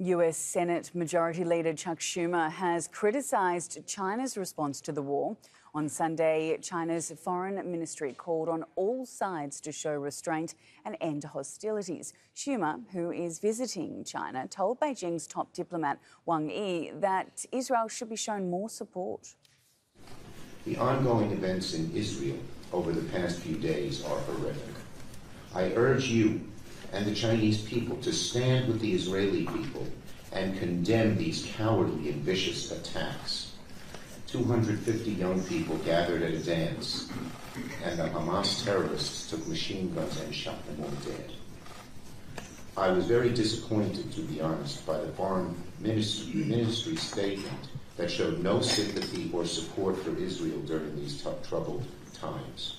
US Senate Majority Leader Chuck Schumer has criticized China's response to the war. On Sunday, China's foreign ministry called on all sides to show restraint and end hostilities. Schumer, who is visiting China, told Beijing's top diplomat Wang Yi that Israel should be shown more support. The ongoing events in Israel over the past few days are horrific. I urge you and the Chinese people to stand with the Israeli people and condemn these cowardly and vicious attacks. 250 young people gathered at a dance, and the Hamas terrorists took machine guns and shot them all dead. I was very disappointed, to be honest, by the foreign ministry, statement that showed no sympathy or support for Israel during these troubled times.